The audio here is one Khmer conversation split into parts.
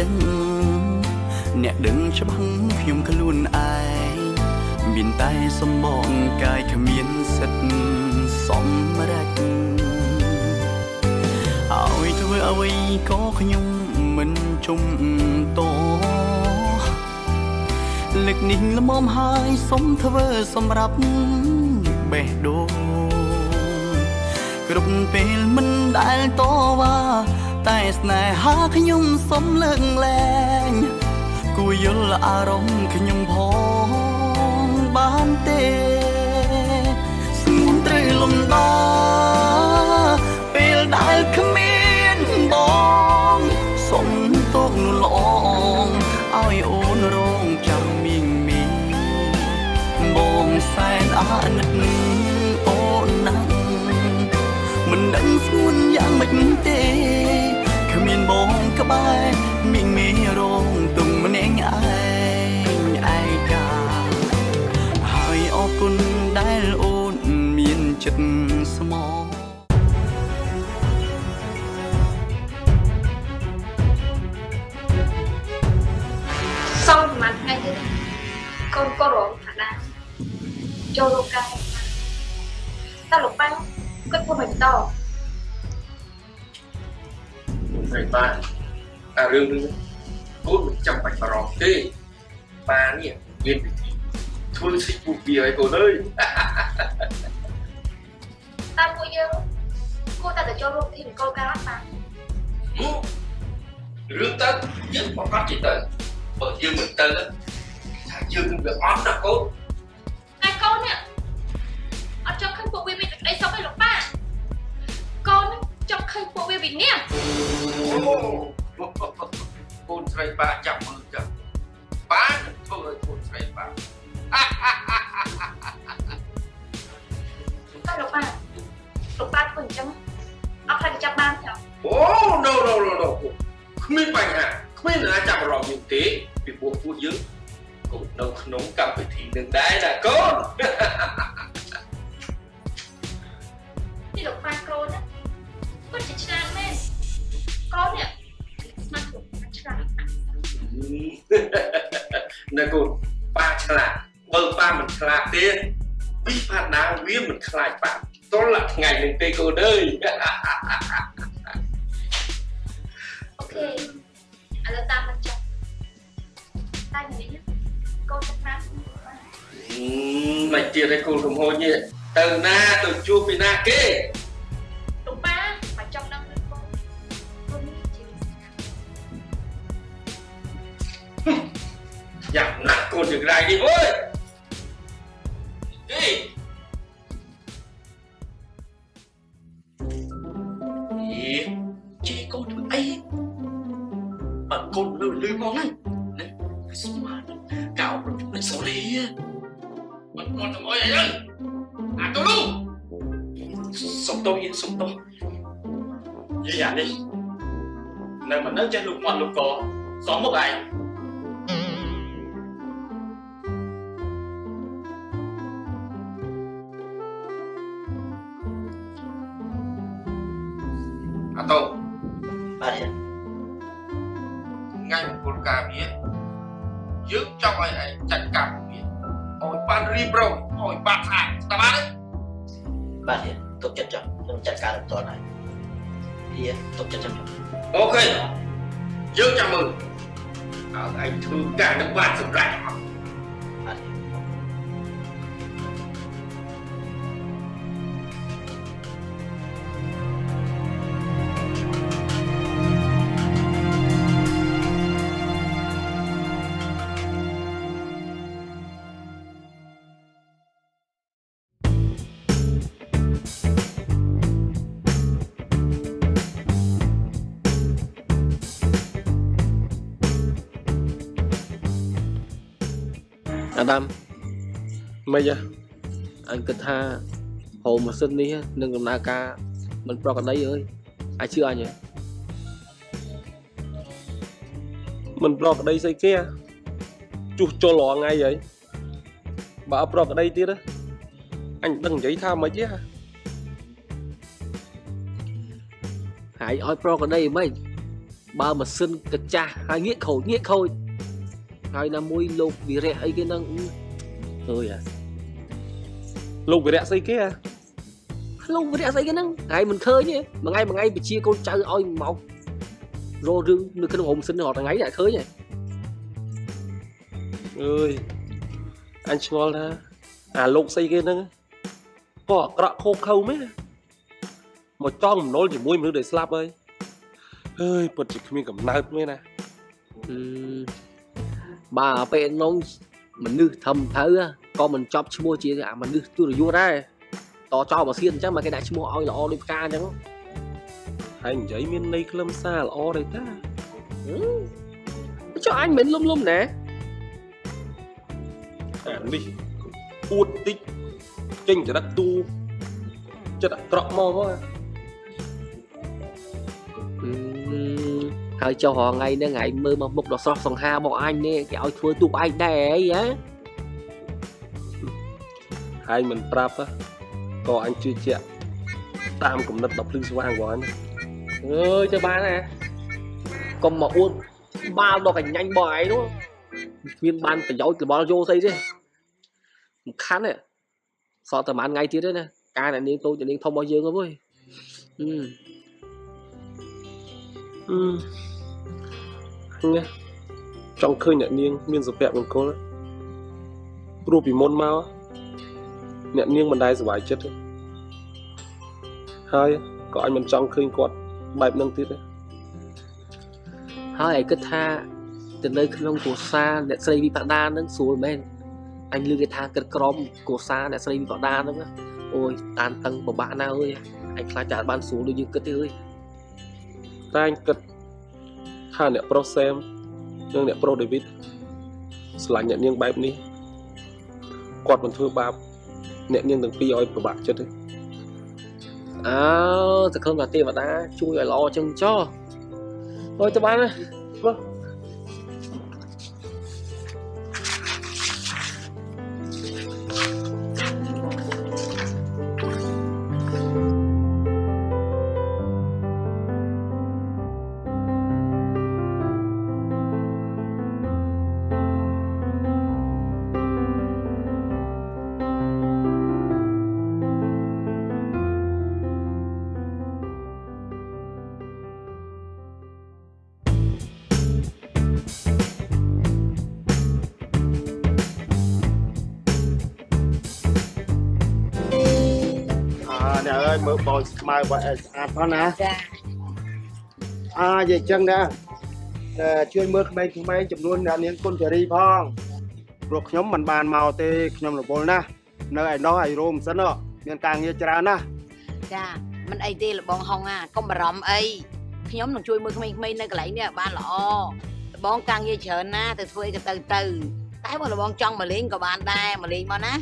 ដឹង អ្នកដឹងច្បាស់ខ្ញុំខ្លួនឯងមានតែសំបងកាយគ្មានសិទ្ធសម្រេចឲ្យធ្វើអ្វីក៏ខ្ញុំមិនជុំតលើកនេះល្មមហើយសុំធ្វើសម្រាប់បេះដូងគ្រប់ពេលមិនដែលតវ៉ា តែស្នេហាខ្ញុំសុំលើកលែងគួរយល់អារម្មណ៍ខ្ញុំផងបានទេស្ងួនត្រូវលំដាពេលដែលគ្មានបងសុំទុកនោះល្អឲ្យអូនរងចាំមីងមីបងសែនអាណិតអូនណាស់មិនដឹងស្ងួនយ៉ាងម៉េចទេគ្មានប ងក្បែរមីងមីរងទុំម្នាក់ឯងឯកាហើយអរគុណដែលអូនមានចិត្តស្មោះ sau mặt ngay thế con có rồi khả năng cho lô ca ta lục băng cất của mình to ហើយបាទ អារឿងនេះកូនមិនចាំបាច់បារម្ភទេបាទនេះមានវិធីធ្វើស៊ីពូពីឲ្យកូនអើយ ta mua dơ cô ta để cho lô thì câu ca lắm mà រឿងទៅយើងប្រកាសចិត្តទៅបើយើងមិនទៅថាយើងនឹងវាអត់ណាកូន hai con nè ở trong khăn bộ viên bị đây xong rồi lục ba con trong khăn bộ viên bị nè កូ នស្រីបាចាប់មើលចឹងបានធ្វើឲ្យកូនស្រីបា ta lục ba lục ba của chấm ở khai chấm ban nhở អូ no no no no គ្មានបញ្ហាគ្មានអ្នកណាចាប់អារម្មណ៍យើងទេពីព្រោះពួកយើងក៏នៅក្នុងកម្មវិធីនឹងដែរណាកូន đi lục ba con á con chỉ chán lên con nè mà thuộc chán ណាកូនប៉ាឆ្លាតបើប៉ាមិនឆ្លាតទេវិបត្តិណាវាមិនខ្លាចប៉ាទល់តែថ្ងៃនេះទេកូនអើយ ok à là ta mình chọn ta nhìn nhé con sẽ phá មិនទៀតឯកូនកំហុញទេទៅណាទៅជួបពីណាគេ ណាស់កូនចង្រៃនេះអើយទេអេជេកូនធ្វើអីបើកូនលឺលឺមកហ្នឹងណាស្មានកោប្រជុំសូលីមិនគាត់ទៅអីអីហ្នឹងអាទៅ ឯងធ្វើការនឹងបានសម្រេចអត់ ដាមមិនហ៎អញគិតថាហូមម៉ាស៊ីននេះនឹងដំណើរការមិនប្រក្រតីអើយអាចជឿអញហ៎មិនប្រកក្តីស្អីគេអាជុះជុលរាល់ថ្ងៃហើយបើអត់ប្រកក្តីទៀតណាអញដឹងនិយាយថាម៉េចទេហ่าហើយឲ្យប្រកក្តីមិនបើម៉ាស៊ីនកញ្ចាស់ហើយងាកខូចងាកខូច ហើយណាមួយលោកវិរៈអីគេហ្នឹងអើយអាលោកវិរៈស្អីគេអាលោកវិរៈស្អីគេហ្នឹងហើយមិនឃើញទេមួយថ្ងៃមួយថ្ងៃបជាកូនចៅឲ្យមករករឿងនៅក្នុងរោមម៉ាស៊ីនរាល់ថ្ងៃតែឃើញទេអើយអញឆ្ងល់ថាអាលោកស្អីគេហ្នឹងក៏អាក្រក់ខូខើមែនមកចង់មនលជាមួយមនុស្សដែលស្លាប់ហើយអើយពិតជាគ្មានកំណើតមែនណាអឺ បើពេលនងមនុស្សធំទៅក៏មិនចប់ឈ្មោះជាអាមនុស្សទុរយុទ្ធដែរតចោលបើសៀនអញ្ចឹងមកគេដាក់ឈ្មោះឲ្យល្អដូចផ្កាអញ្ចឹងហើយនិយាយមានន័យខ្លឹមសារល្អដែរតាចុះអញមិនលុំលុំណែអានេះអួតតិចចេញចរិតទូចិត្តអាក្រក់មកមក ហើយចុះរហងៃហ្នឹងឯងមើលមកមុខដ៏ស្រស់សង្ហារបស់អញនេះគេឲ្យធ្វើទូកឯងដែរអីហ៎ហើយមិនប្រាប់ហ៎ក៏អញជឿជាក់តាមគំនិតដល់ភ្លឺស្វាងរបស់អញអើយទៅបានណាកុំមកអួតបាល់ដល់កញ្ញាញ់បងឯងនោះគ្មានបានប្រយោជន៍របស់យកស្អីទេសំខាន់ទេសល់តែប្រហែលថ្ងៃទៀតទេណាការអ្នកនាងតូចអ្នកនាងធំរបស់យើងហ្នឹងអើយ អឺអឺញ៉ាចង់ឃើញអ្នកនាង មានសុភមង្គលព្រោះពីមុនមកអ្នកនាងមិនដែលសុវ័យចិត្តទេហើយក៏អញមិនចង់ឃើញគាត់បែបហ្នឹងទៀតទេហើយឯងគិតថាទៅនៅក្នុងគ្រួសារអ្នកស្រីវិបដាហ្នឹងស្រួលមែនអញលើគេថាគិតក្រមគ្រួសារអ្នកស្រីវិបដាហ្នឹងណាអូយតានតឹងពិបាកណាស់អើយអញខ្លាចតែអត់បានស្រួលដូចយើងគិតទេអើយ តែអញគិតថាអ្នកប្រុសសែមនិងអ្នកប្រុសដេវីតស្រឡាញ់អ្នកនាងបែបនេះគាត់មិនធ្វើបាបអ្នកនាងទាំងពីរឲ្យពិបាកចិត្តទេអើសង្ឃឹមថាទេវតាជួយឲ្យល្អចឹងចុះអើយទៅបានណាមក អ្នកអើយមើលបោចស្មៅបើឲ្យស្អាតផងណាចាអើនិយាយចឹងណាតែជួយមើលក្មេងៗចំនួនអ្នកនាងគុណធារីផងព្រោះខ្ញុំមិនបានមកទេខ្ញុំរវល់ណាស់នៅឯនោះឯរោមសិនហ៎មានការងារច្រើនណាស់ចាមិនអីទេលបងហុងអាកុំបារម្ភអីខ្ញុំនឹងជួយមើលក្មេងៗនៅកន្លែងនេះឲ្យបានល្អលបងការងារច្រើនណាទៅធ្វើអីក៏ទៅទៅតែបើលបងចង់មកលេងក៏បានដែរមកលេងមកណា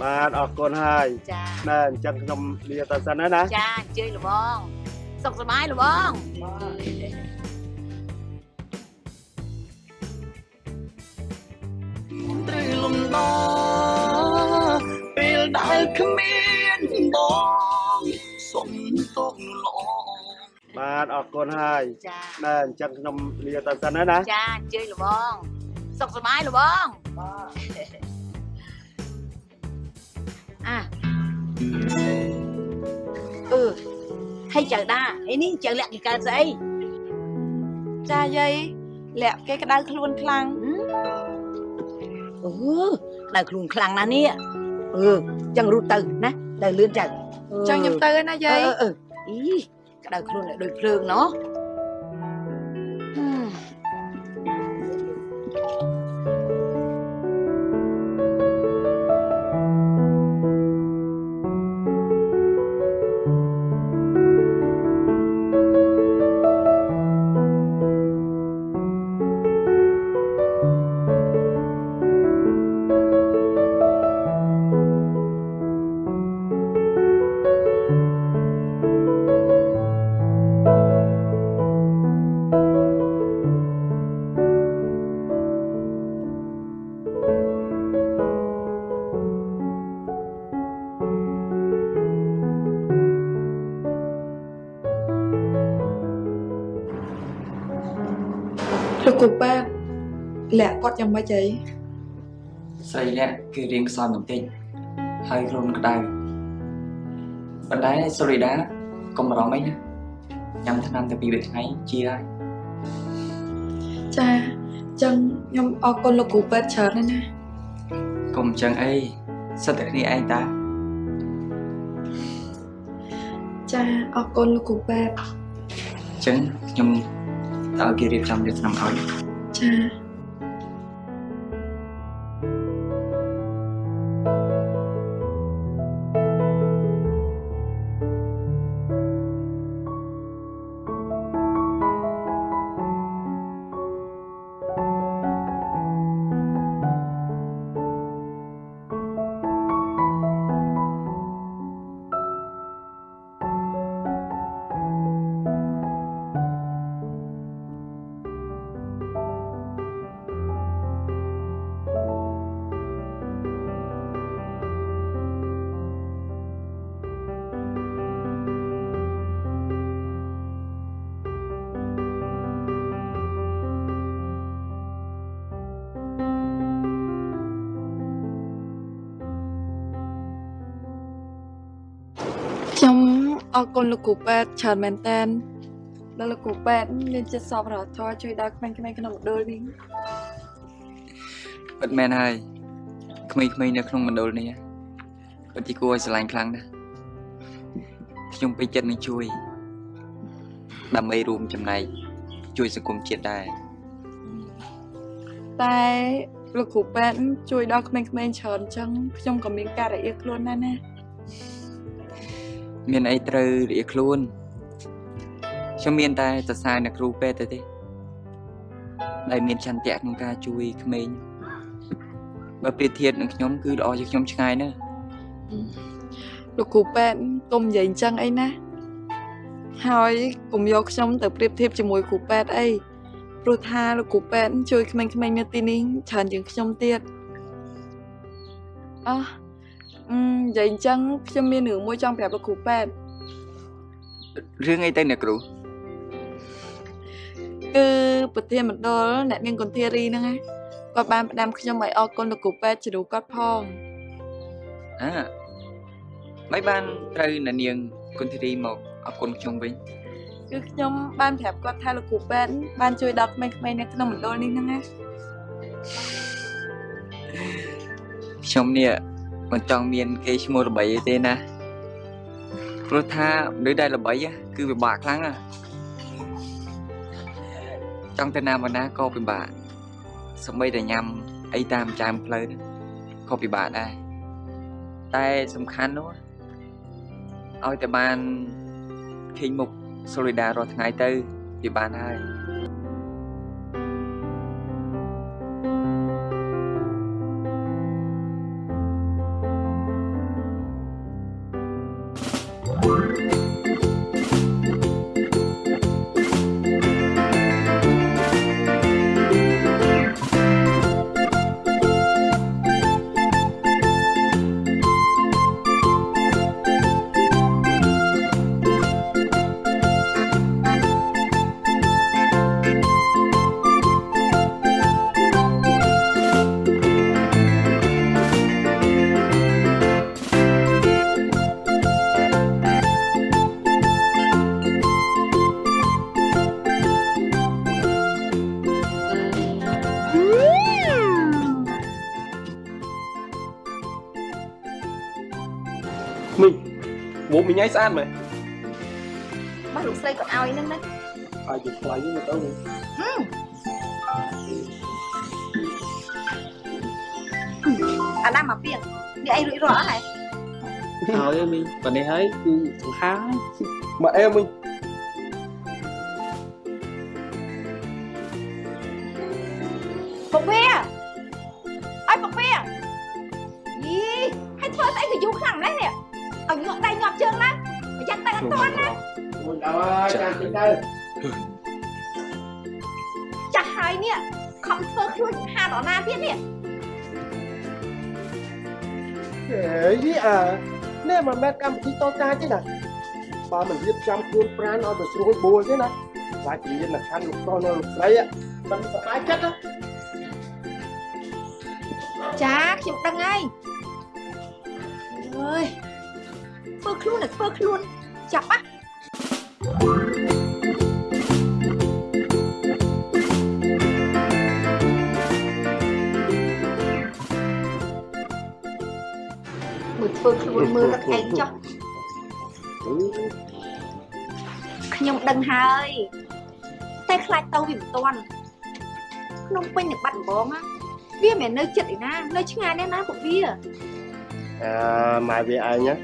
បាទអរគុណហើយចាណែអញ្ចឹងខ្ញុំលាទៅសិនហើយណាចាអញ្ជើញលបងសុខសប្បាយលបងត្រូវលំដពេលដែលគ្មានបងសុំទុកនោះល្អបាទអរគុណហើយចាណែអញ្ចឹងខ្ញុំលាទៅសិនហើយណាចាអញ្ជើញលបងសុខសប្បាយលបង អាអឺហើយចៅដាហើយនេះចៅលាក់គេកើតស្អីចាយាយលាក់គេក្តៅខ្លួនខ្លាំងអឺក្តៅខ្លួនខ្លាំងណាស់នេះអឺចឹងរត់ទៅណាទៅលឿនចៅចង់ខ្ញុំទៅហើយណាយាយអឺអឺអីក្តៅខ្លួនឲ្យដូចភ្លើងណោះ លោកគ្រូប៉ែតលាក់គាត់យ៉ាងម៉េចអីស្រីលាក់គឺរៀងខ្សោយបន្តិចហើយខ្លួនក្តៅប៉ុន្តែសូរីដាកុំបារម្ភអីណាញ៉ាំថ្នាំតែពីរថ្ងៃជាហើយចាអញ្ចឹងខ្ញុំអរគុណលោកគ្រូប៉ែតច្រើនណាស់ណាកុំចឹងអីសិតតែគ្នាឯងតាចាអរគុណលោកគ្រូប៉ែតអញ្ចឹងខ្ញុំ តើគេរៀបចំយកថ្ខ្ញុំអរគុណលោកគ្រូប៉ែតច្រើនមែនតើដល់លោកគ្រូប៉ែតមានចិត្តសប្បុរសធម៌ជួយដល់ក្មេងៗក្នុងមណ្ឌលនេះពិតមែនហើយក្មេងៗនៅក្នុងមណ្ឌលនេះពិតជាគួរឲ្យស្រឡាញ់ខ្លាំងណាស់ខ្ញុំពេញចិត្តនឹងជួយដើម្បីរួមចំណែកជួយសង្គមជាតិដែរតែលោកគ្រូប៉ែតជួយដល់ក្មេងៗច្រើនអញ្ចឹងខ្ញុំក៏មានការរអៀលខ្លួនដែរណា មានអីត្រូវរៀកខ្លួនខ្ញុំមានតែសរសើរអ្នកគ្រូពេទ្យទៅទេដែលមានចន្ទៈក្នុងការជួយក្មេងបើប្រៀបធៀបនឹងខ្ញុំគឺល្អជាងខ្ញុំឆ្ងាយណាស់លោកគ្រូប៉ែតកុំនិយាយអញ្ចឹងអីណាហើយកុំយកខ្ញុំទៅប្រៀបធៀបជាមួយគ្រូប៉ែតអីព្រោះថាលោកគ្រូប៉ែតជួយក្មេងៗនៅទីនេះច្រើនជាងខ្ញុំទៀតអោះអឺ និយាយអញ្ចឹងខ្ញុំមានរឿងមួយចង់ប្រាប់លោកគ្រូប៉ែតរឿងអីទៅអ្នកគ្រូគឺប្រធានមណ្ឌលអ្នកនាងកុនធារីហ្នឹងណាគាត់បានផ្ដាំខ្ញុំឲ្យអរគុណលោកគ្រូប៉ែតជ្រូគាត់ផងអើមិនបានត្រូវអ្នកនាងគុណធីរីមកអរគុណខ្ញុំវិញគឺខ្ញុំបានប្រាប់គាត់ថាលោកគ្រូប៉ែតបានជួយដល់ក្មេងៗនៅក្នុងមណ្ឌលនេះហ្នឹងណាខ្ញុំនេះ មិនចង់មានគេឈ្មោះល្បីអីទេណាព្រោះថាមនុស្សដែលល្បី á គឺពិបាកខ្លាំងណាស់ចង់ទៅណាមកណាក៏ពិបាកសម្បីតែញ៉ាំអីតាមចាមផ្លូវហ្នឹងក៏ពិបាកដែរតែសំខាន់នោះឲ្យតែបានឃើញមុខ Solida រាល់ថ្ងៃទៅវាបានហើយ វោមីញ៉ៃស្អាតមែនបាទលោកស្រីគាត់ឲ្យហ្នឹងណាឲ្យយើងថ្លៃហ្នឹងទៅអាណាមកពីងនេះអីរួចរាល់អស់ហើយហើយមីងប៉ុណ្នេះហើយគឺសង្ហាហើយមកអែមី ប្រយ័ត្នទៅអត់ទាន់ណាមួយដល់ហើយចាំតិចទៅចាស់ហើយនេះខំធ្វើខ្លួនសង្ហាដល់ណាទៀតនេះហេយីអើនេះមិនមែនកម្មវិធីតូចតាចទេណាបើមិនរៀបចំខ្លួនប្រាណឲ្យទៅស្រួលបួលទេណាខ្លាចជំនាញនៅខាងលោកប្រុសនៅលោកស្រីហ្នឹងមិនសប្បាយចិត្តណាចាខ្ញុំដឹងហើយអើយ ធ្វើខ្លួនតែធ្វើខ្លួនចាប់ á មើលធ្វើខ្លួនមើលរត់ឯងចុះខ្ញុំដឹងហើយតែខ្លាចទៅវាមិនទាន់ក្នុងពេញនឹងបាត់ដំបងណាវាមិនមែននៅចិត្តឯណា នៅឆ្ងាយណាស់ណាពួកវាអឺម៉ែវាឯងណា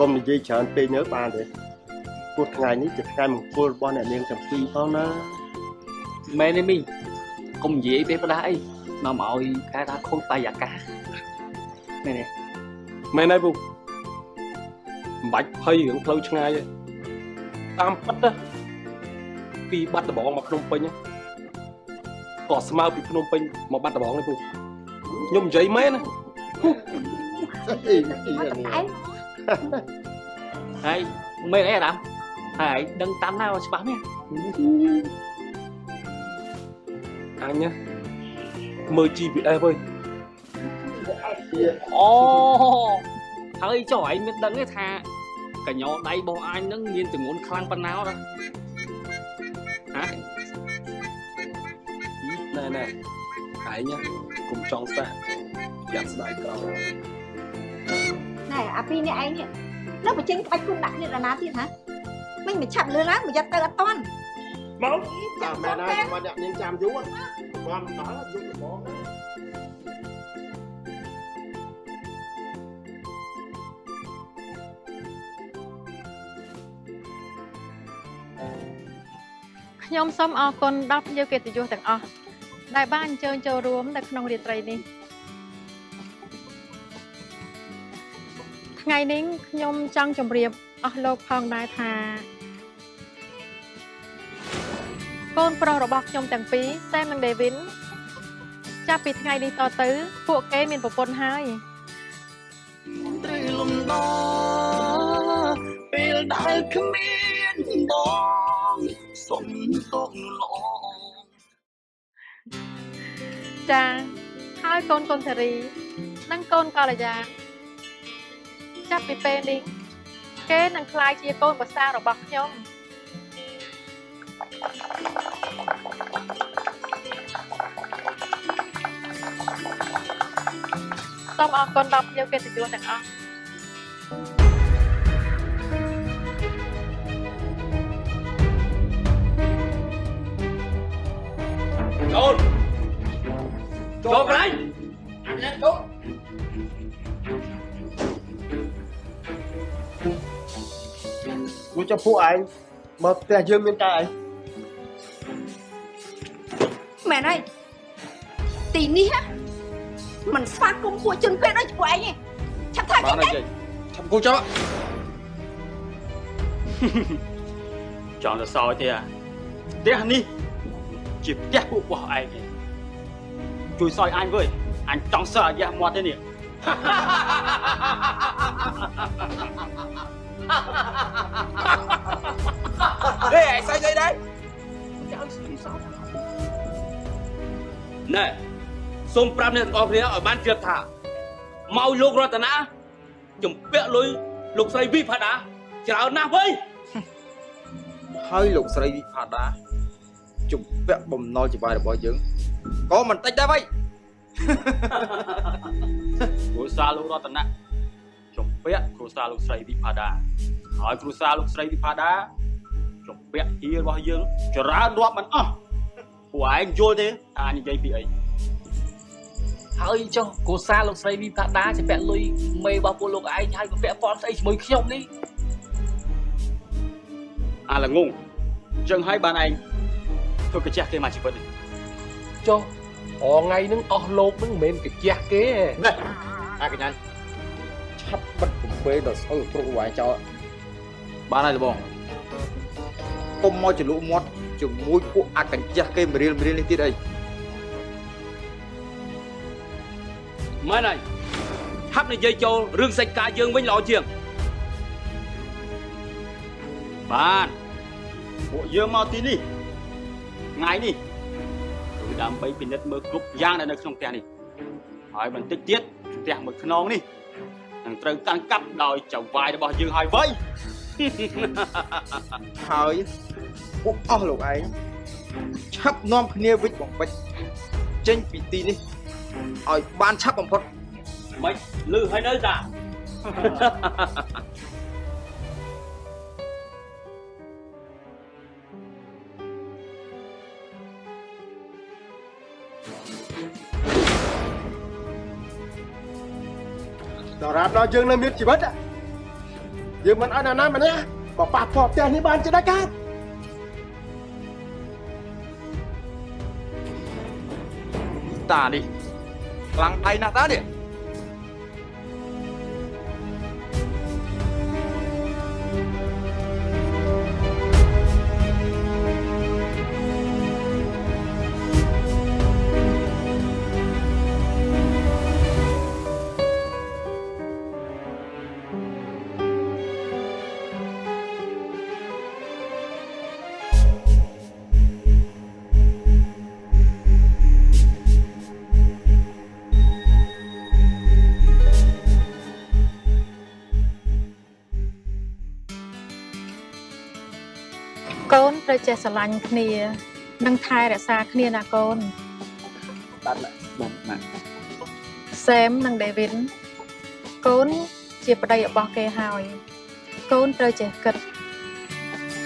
កុំនិយាយច្រើនពេកនៅបានទេព្រោះថ្ងៃនេះជាថ្ងៃមង្គលរបស់អ្នកនាងទាំងពីរផងណាមែនទេមីងកុំនិយាយពេលផ្ដាស់អីនាំឲ្យគេថាខូចបរិយាកាសមែនទេមែនហើយពូមិនបាច់ភ័យរឿងផ្លូវឆ្ងាយទេតាមពិតណាពីបាត់ដំបងមកភ្នំពេញណាក៏ស្មើពីភ្នំពេញមកបាត់ដំបងនេះពូខ្ញុំនិយាយមែនណាអីអីមកនេះតែឯង ហើយមែនអីអាដាមហើយដឹងតាមណាឲ្យច្បាស់មែនអញណាមើល GPS វិញអូហើយចុះឯងមានដឹងទេថាកញ្ញោដៃរបស់អញហ្នឹងមានចំនួនខ្លាំងប៉ុណ្ណាណាហ៎ណែណែឯងណាកុំចង់ស្ដាប់យ៉ាងស្ដាយក្រោយ ណែអាពីរនេះឯងនេះនៅបញ្ចេញក្បាច់គុំដាក់គ្នាដល់ណាទៀតហ៎មិញមិនឆាប់លឿនណាមិនយ៉ាត់ទៅអត់តាន់មកចាំមែទៅនតែហើយមកអ្នកនាងចាំយូរបានមិនដល់យូរដំបងណាខ្ញុំសូមអរគុណដល់ភ្ញៀវកិត្តិយសទាំងអស់ដែលបានអញ្ជើញចូលរួមនៅក្នុងរាត្រីនេះ ថ្ងៃនេះខ្ញុំចង់ជម្រាបអស់លោកផងដែរថាកូនប្រុសរបស់ខ្ញុំទាំងពីរសែមនិងដេវីនចាប់ពីថ្ងៃនេះតទៅ ពួកគេមានប្រពន្ធហើយត្រូវលំដពេលដែលគ្មានបងសុំទុកនោះល្អចាហើយកូនកុនធារី និងកូនកល្យា ចាប់ពីពេលនេះគេនឹងក្លាយជាកូនប្រសាររបស់ខ្ញុំសូមអរគុណដល់ភ្ញៀវកិត្តិយសទាំងអស់ ចុះពួកឯងមកផ្ទះយើងមានតែអីមែនហើយទីនេះហ៎មិនស្វាគមន៍ពួកជនពេទ្យដូចពួកឯងទេឆាប់ថាបានគេហើយឆាប់គូចោលចង់ទៅសោយទេអាផ្ទះនេះជាផ្ទះពួកបោះឯងឯងជួយសោយអញវើយអញចង់សើអាយ៉ាមាត់ទេនេះហេឯងស្អីស្អីដែរណែសូមប្រាប់អ្នកទាំងអស់គ្នាឲ្យបានជ្រាបថាមកលោករតនាជំពាក់លុយលោកស្រីវិផាដាច្រើនណាស់វើយហើយលោកស្រីវិផាដាជំពាក់បំណុលជីវ៉ារបស់យើងក៏មិនតិចដែរវ៉ៃគ្រួសារលោករតនៈជំ ពាក់គ្រួសារលោកស្រីវិផាដាហើយគ្រួសារលោកស្រីវិផាដាជំពាក់ហៀរបស់យើងច្រើនរាប់មិនអស់ពួកឯងយល់ទេថាអញនិយាយពីអីហើយចុះគ្រួសារលោកស្រីវិផាដាជំពាក់លុយមេរបស់ពួកលោកឯងហើយក៏ពាក់ព័ន្ធស្អីជាមួយខ្ញុំនេះអាល្ងងអញ្ចឹងហើយបានឯងធ្វើកាជះគេមកជីវិតនេះចុះអថ្ងៃហ្នឹងអស់លោកហ្នឹងមិនមែនកាជះគេទេណែអាកញ្ញាឆាប់បិទ កំពែដល់ស្អុយព្រោះវាយចោលបានហើយលបងកុំមកចលក់មាត់ជាមួយពួកអកញ្ចះគេមរៀលមរៀលនេះទៀតអីមែនហើយហាប់និយាយចូលរឿងសាច់ការយើងវិញល្អជាងបានពួកយើងមកទីនេះថ្ងៃនេះគឺដើម្បីពិនិត្យមើលគ្រប់យ៉ាងដែលនៅក្នុងផ្ទះនេះហើយបន្តិចទៀតផ្ទះមួយខ្នងនេះ នឹងត្រូវកាន់កាប់ដោយចៅវាយរបស់យើងហើយវៃហើយពួកអស់លោកឯងឆាប់នាំគ្នាវិចបំពេចចេញពីទីនេះឲ្យបានឆាប់បំផុតមិនលឺហើយនៅតា ដរាបដល់យើងនៅមានជីវិតอะយើងមិនឲ្យណាណាម្នាក់មកប៉ះពាល់ផ្ទះនេះបានជាដាច់ខាតតានេះខ្លាំងដៃណាស់តានេះ ត្រូវចេះស្រឡាញ់គ្នានិងថែរក្សាគ្នាណាកូនបាទបាទបាទសែមនិងដេវីនកូនជាប្តីរបស់គេហើយកូនត្រូវចេះគិត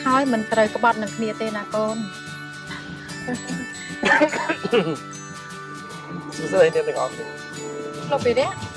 ហើយមិនត្រូវក្បត់នឹងគ្នាទេណាកូនសួស្តីអ្នកទាំងអស់គ្នាលោកវិរៈ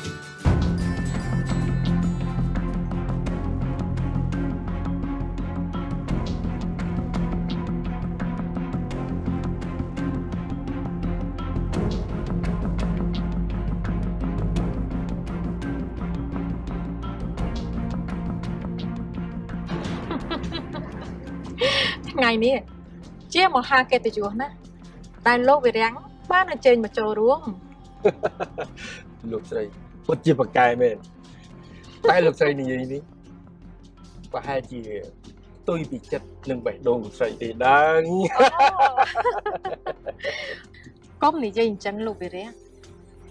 ថ្ងៃនេះជាមហាកិត្តិយសណាស់ដែលលោកវិរាំងបានអញ្ជើញមកចូលរួមលោកស្រីពិតជាប្រកែមែនតែលោកស្រីនិយាយនេះប្រហែលជាផ្ទុយពីចិត្តនឹងបេះដូងលោកស្រីទេដឹងកុំនិយាយអញ្ចឹងលោកវិរៈ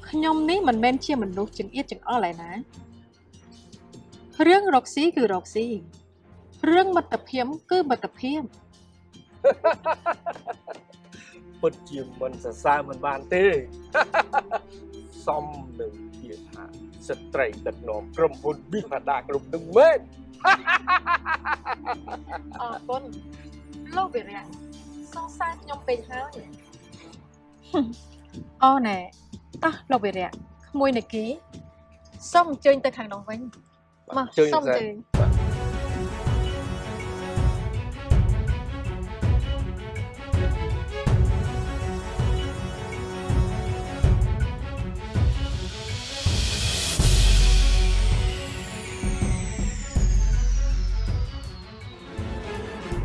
ខ្ញុំនេះមិនមែនជាមនុស្សចង្អៀតចង្អល់ឯណារឿងរកស៊ីគឺរកស៊ីរឿងមិត្តភាពគឺមិត្តភាព ពិតជាមិនសរសើរមិនបានទេសំនឹងជាថាស្ត្រីដឹកនាំក្រុមហ៊ុនវិផាដាក្រុមនឹងមែនអរគុណលោកវិរៈសង្ស័យខ្ញុំពេកហើយអូណែតោះលោកវិរៈក្មួយនាគីសូមអញ្ជើញទៅខាងនោះវិញមកសូមអញ្ជើញ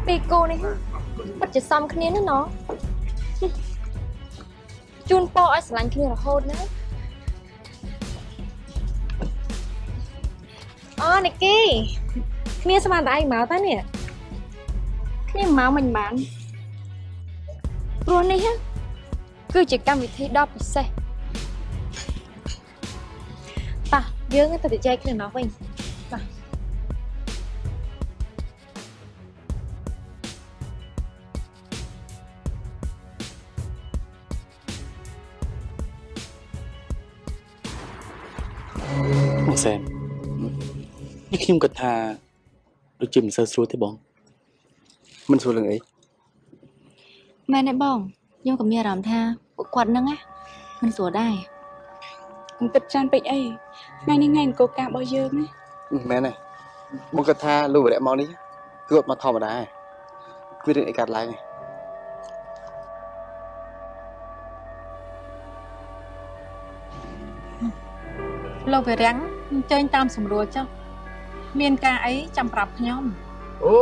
ពីគូនេះពិតជាសមគ្នាណាស់ណោះជូនពរឲ្យស្រឡាញ់គ្នារហូតណាអូនិកគីគ្នាស្មានតែឯងមកតានេះគ្នាមកមិនបានព្រោះនេះគឺជាកម្មវិធីដ៏ពិសេសតោះយើងទៅទៅចែកគ្នាណោះវិញ តោះមកសែមនេះខ្ញុំគិតថាដូចជាមិនសូវស្រួលទេបង មិនស្រួលរឿងអីមែនទេបងខ្ញុំក៏មានអារម្មណ៍ថាពួកគាត់ហ្នឹងណាមិនស្រួលដែរខ្ញុំគិតច្រើនពេកអីថ្ងៃនេះថ្ងៃអង្គការរបស់យើងណាមែនទេបងគិតថាលោកវរៈមកនេះគឺអត់មកធម្មតាទេគឺរឿងអីកើតឡើងទេលោកវិរាំង អញ្ជើញតាមសម្រួលចុះមានការអីចាំប្រាប់ខ្ញុំអូ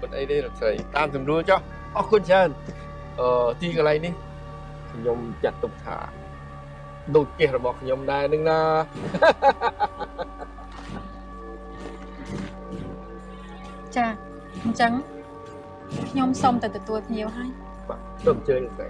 មិនអីទេលោកស្រីតាមសំរួលចុះអរគុណច្រើនអឺទីកន្លែងនេះខ្ញុំចាត់ទុកថាដូចផ្ទះរបស់ខ្ញុំដែរនឹងណាចាអញ្ចឹងខ្ញុំសុំទៅទទួលភ្ញៀវហើយបាទសូមអញ្ជើញលោកស្រី